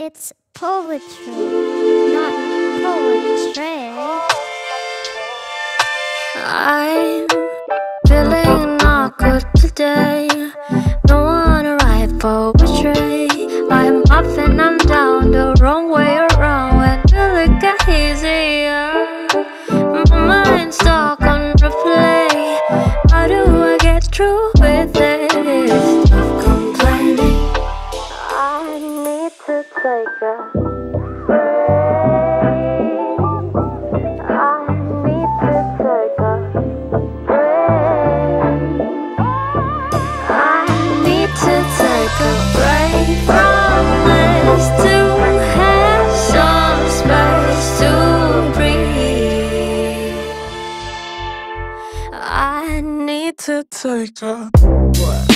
It's poetry, not poetry. I'm feeling awkward today. Don't wanna write poetry. I'm up and I'm down the wrong way around when it look easier. My mind's stuck on replay. How do I get through break. I need to take a break.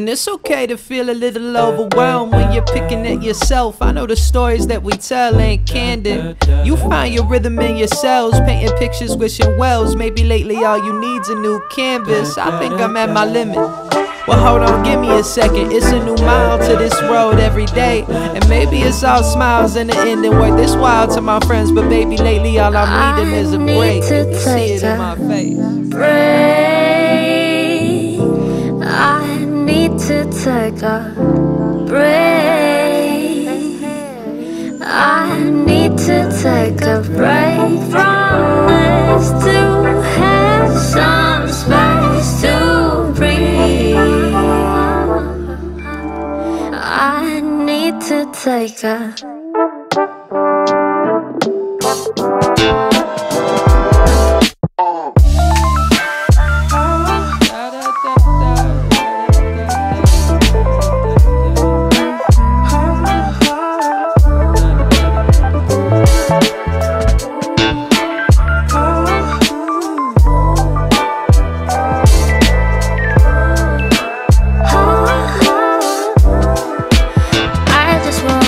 And it's okay to feel a little overwhelmed when you're picking at yourself. I know the stories that we tell ain't candid. You find your rhythm in yourselves, painting pictures, wishing wells. Maybe lately all you need's a new canvas. I think I'm at my limit. Well, hold on, give me a second. It's a new mile to this road every day. And maybe it's all smiles in the end and work this wild to my friends. But baby, lately all I'm needing is a break. to You see it in my face. break. To take a break. I need to take a break from this to have some space to breathe. I need to take a I just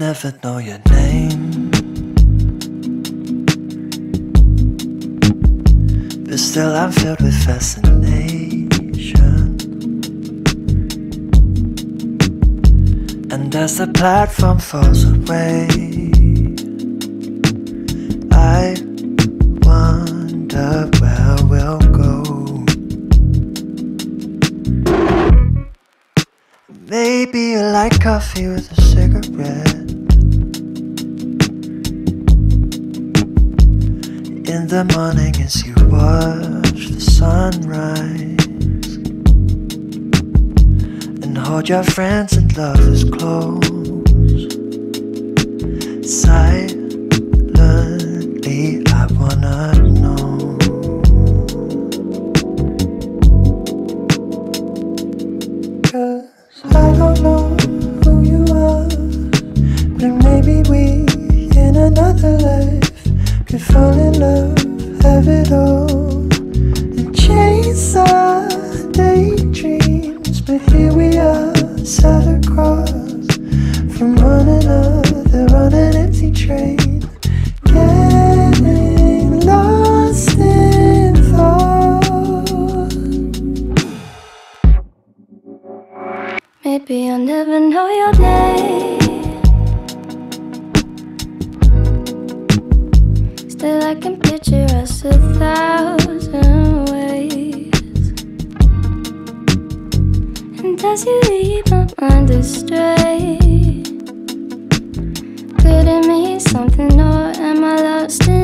never know your name. But still I'm filled with fascination. And as the platform falls away I wonder where we'll go. Maybe you like coffee with a the morning as you watch the sunrise. And hold your friends and lovers close. Sight picture us a thousand ways. And as you lead my mind astray? could it mean something, or am I lost in?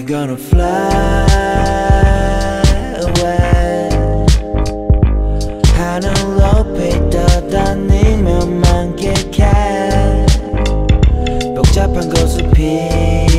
we gonna fly away 하늘로 높이 떠다니며 만끽해 복잡한 고수피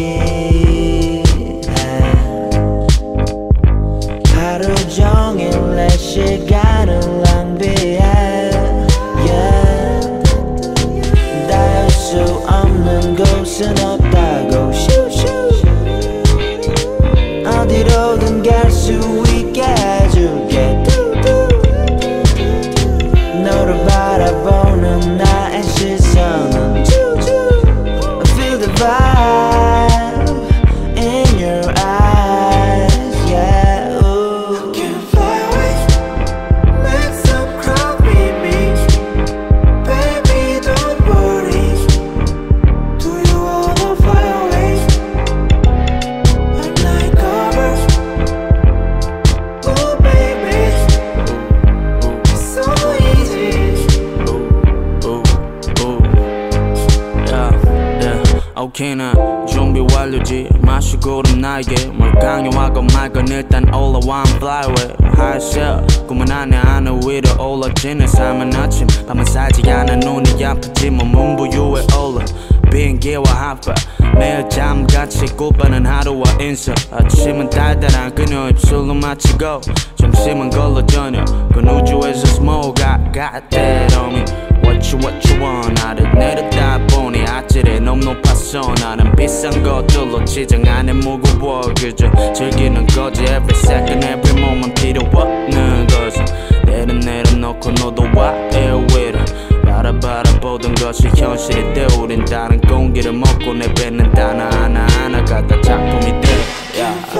일단 올라와 I'm fly away high shell 꿈은 안에 하늘 위로 올라지는 삶은 아침 밤은 살지 않아 눈이 아프지만 문부유에 올라 비행기와 한파 매일 잠같이 굽어는 하루와 인사 아침은 달달한 그녀 입술로 마치고 점심은 걸러 저녁 그 우주에서 smoke I got that on me What you what you want 나를 내렸다 보니 아찔해 너무 높았어 나는 비싼 것들로 지정 안에 무거워 그저 즐기는 거지 every second every moment 필요 없는 것은 내려 내려놓고 너도 와 에어위로 바라바라 보던 것이 현실이 돼 우린 다른 공기를 먹고 내뱉는 단어 하나하나가 다 작품이 돼 yeah.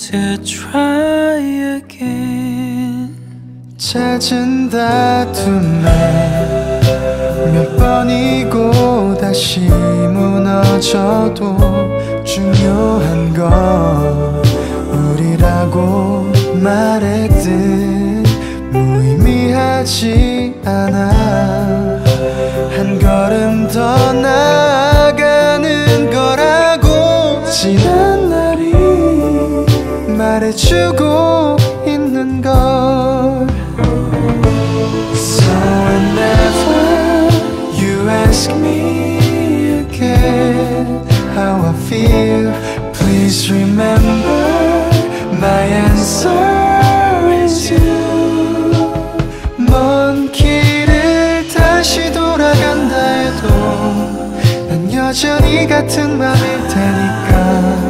To try again. 잦은 다툼만 몇 번이고 다시 무너져도 me again how I feel Please remember my answer is you 먼 길을 다시 돌아간다 해도 난 여전히 같은 맘일 테니까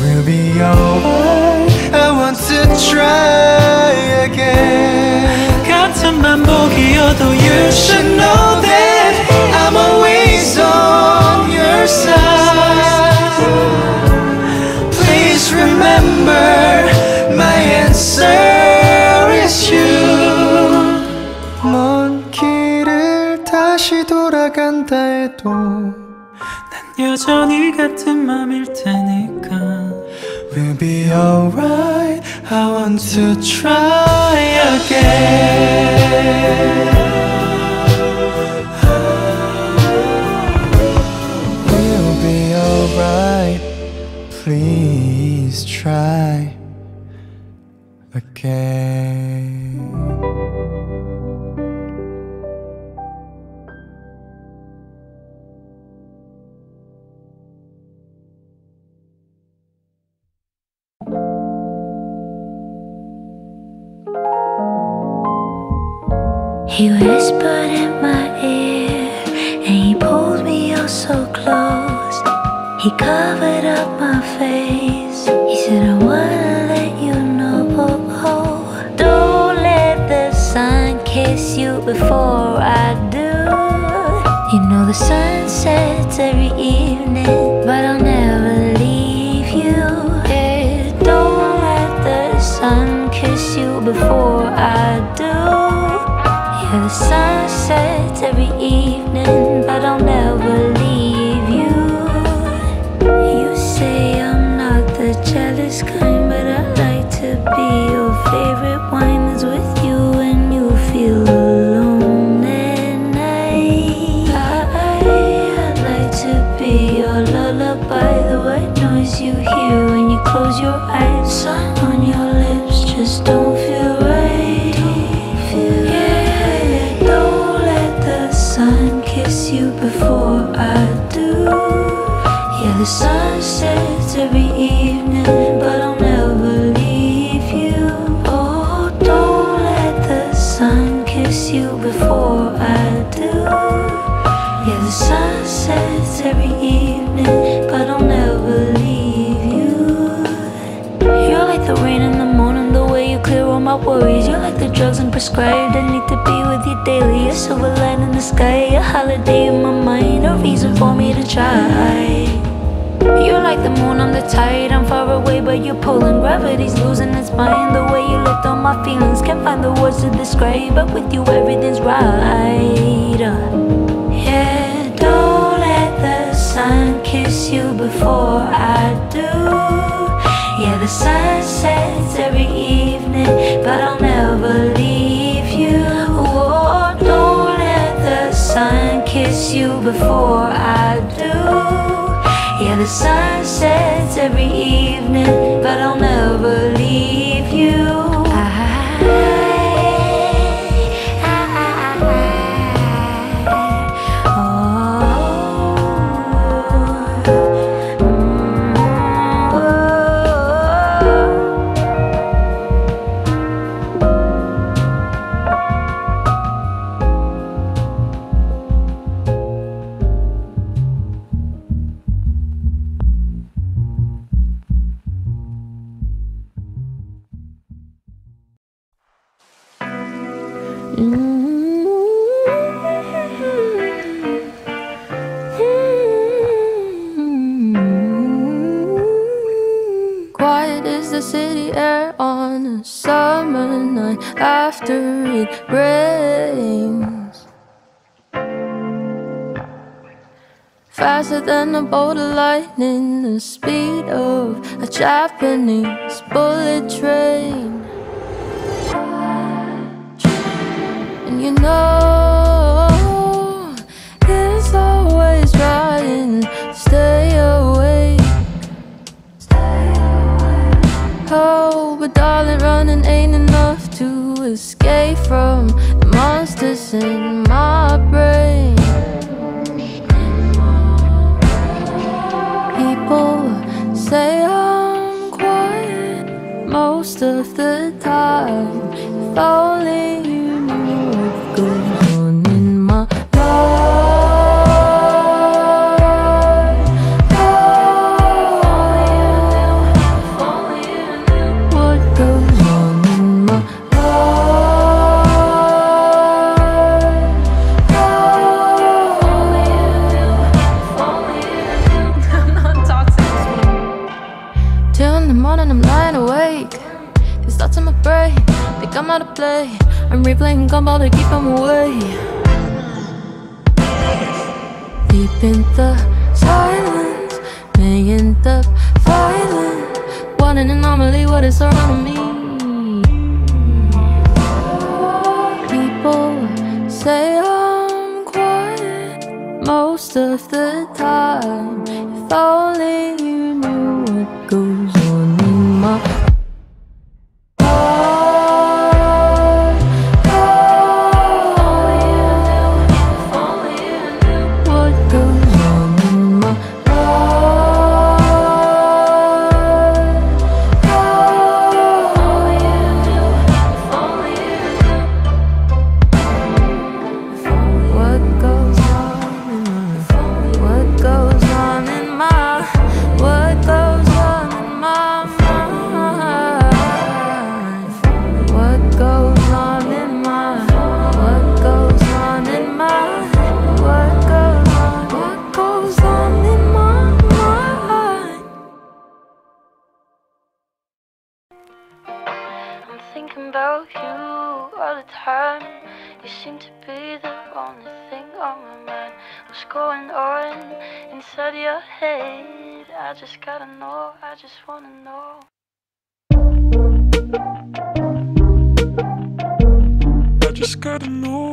We'll be alright I want to try again 같은 반복이어도 You should know that Please remember my answer is you. 먼 길을 다시 돌아간다 해도 난 여전히 같은 맘일 테니까 We'll be alright I want to try again He whispered in my ear and he pulled me oh so close. He covered up my face. He said, I wanna let you know. oh, oh. Don't let the sun kiss you before I do. You know the sun sets every evening, but I'll never leave you. Don't let the sun kiss you before sun sets every evening, but I'll never leave like the rain in the morning, the way you clear all my worries. You're like the drugs I'm prescribed. I need to be with you daily. A silver light in the sky, a holiday in my mind, a reason for me to try. You're like the moon on the tide. I'm far away, but you're pulling. Gravity's losing its mind. The way you lift on my feelings, can't find the words to describe. But with you, everything's right. Yeah, don't let the sun kiss you before I do. Yeah, the sun sets every evening, but I'll never leave you. Oh, don't let the sun kiss you before I do. Yeah, the sun sets every evening, but I'll never leave you. The city air on a summer night after it rains. Faster than a bolt of lightning, the speed of a Japanese bullet train. And you know, it's always stay awake. Oh, but darling, running ain't enough to escape from the monsters in my brain. People say I'm quiet most of the time. If only I'm about to keep him away. Deep in the silence May the up What an anomaly, what is around me? People say I'm quiet Most of the time. If only I don't know.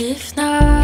if not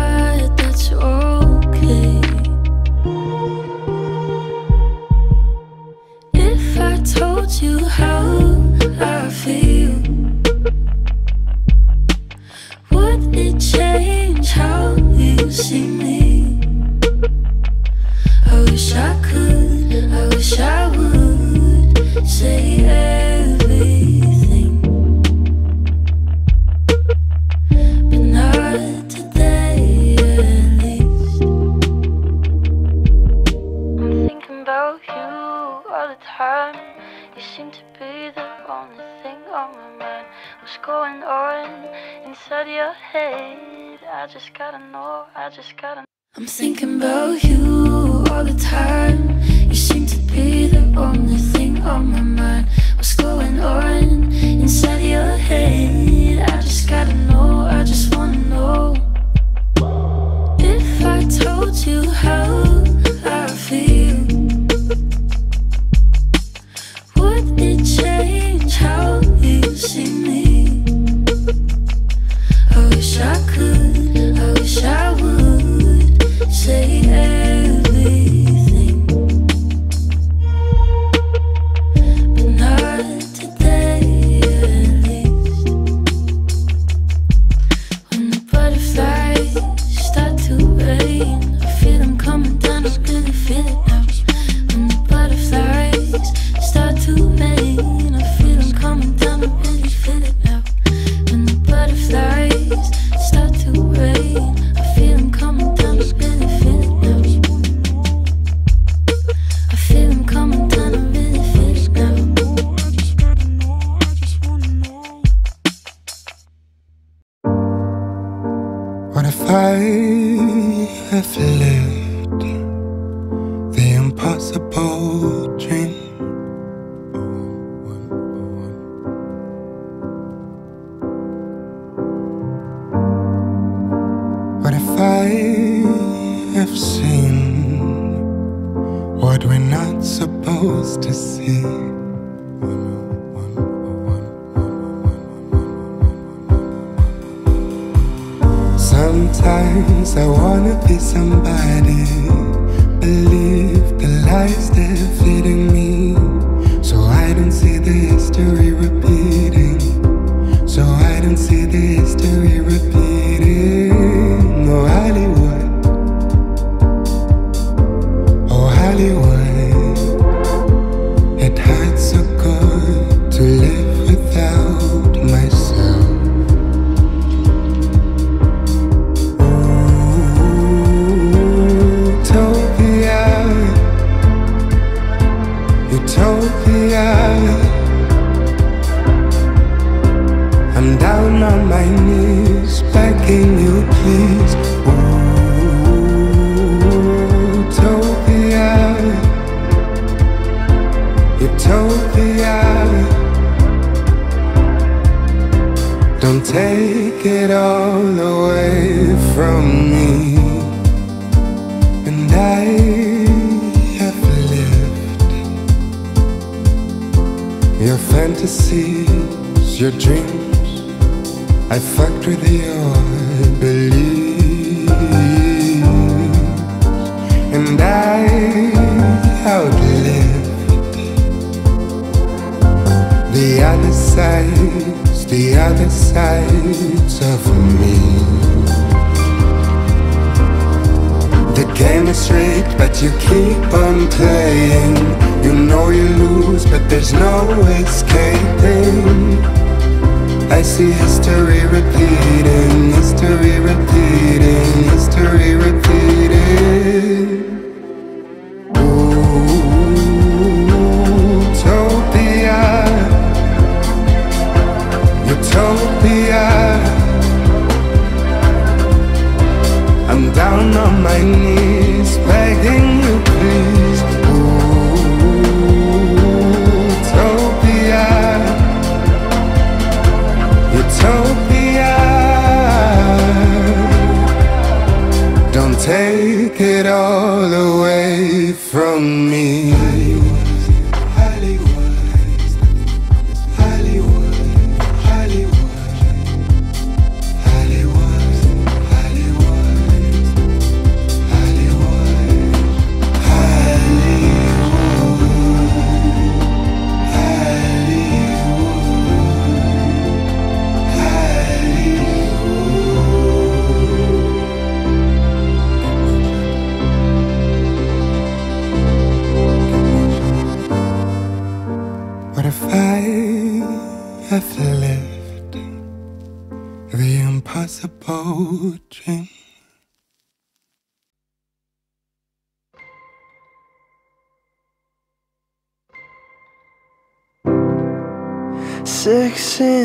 you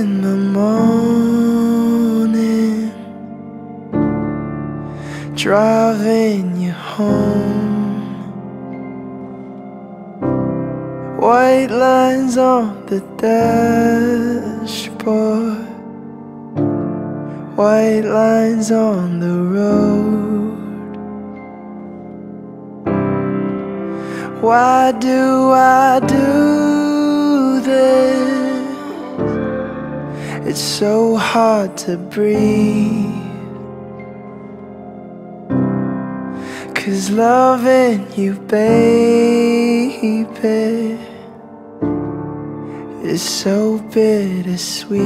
in the morning, driving you home. White lines on the dashboard, white lines on the road. Why do I do this? It's so hard to breathe. Cause loving you, baby Is so bittersweet.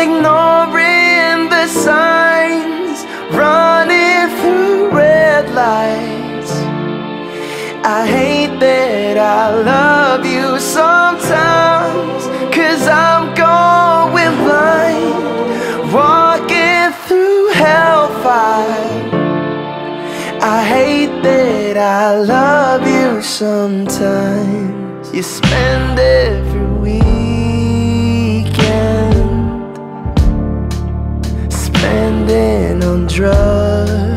Ignoring the signs Running through red lights. I hate that I love you sometimes Cause I'm going blind Walking through hellfire. I hate that I love you sometimes. You spend every weekend Spending on drugs.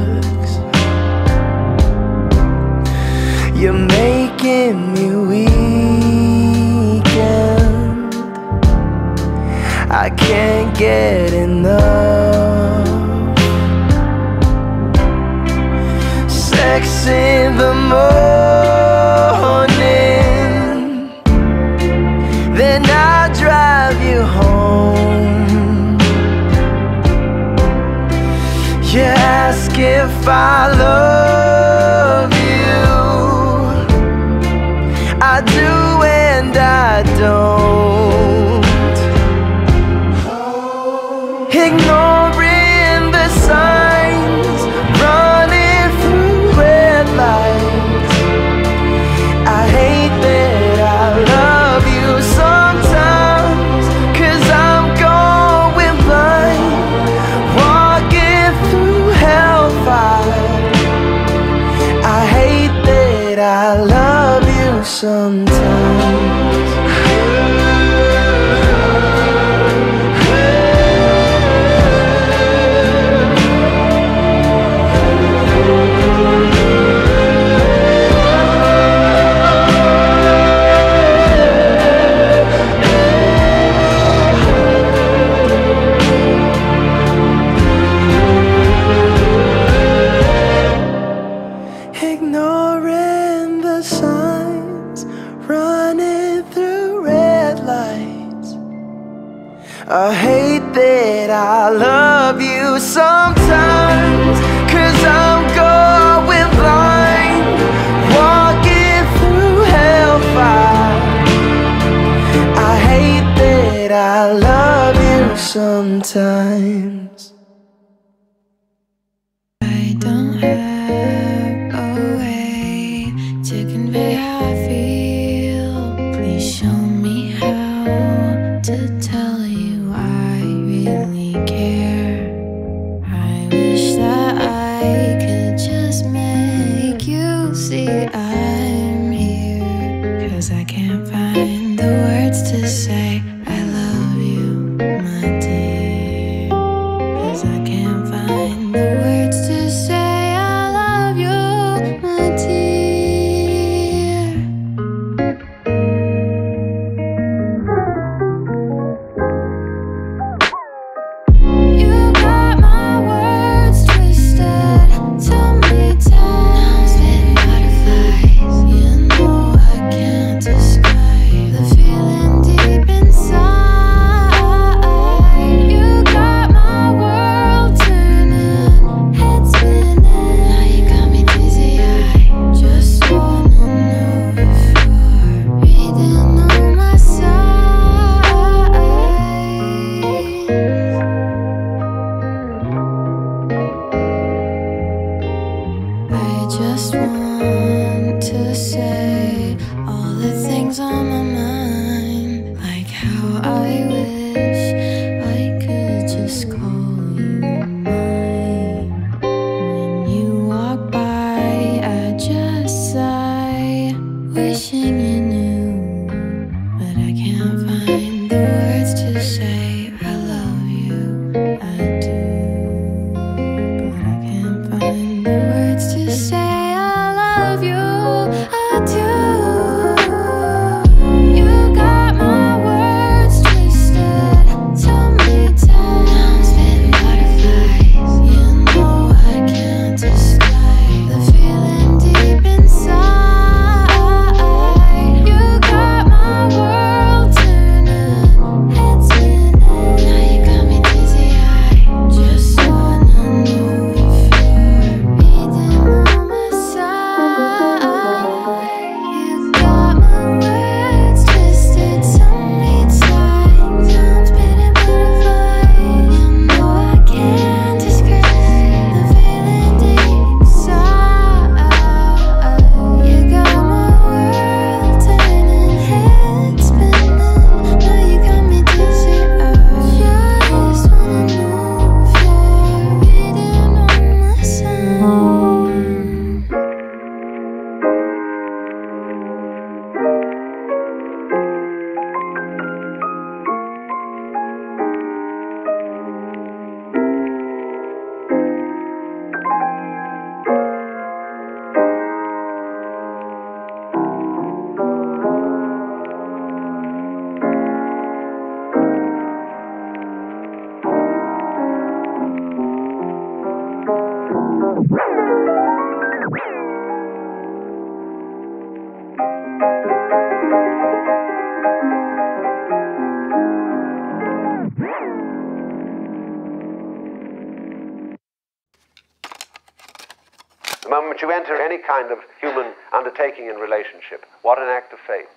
being in relationship. What an act of faith.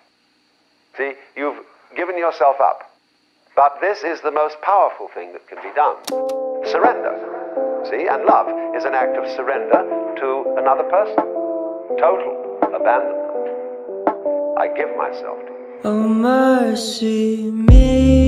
See, you've given yourself up. But this is the most powerful thing that can be done. Surrender. See, and love is an act of surrender to another person. Total abandonment. I give myself to you. Oh, mercy me.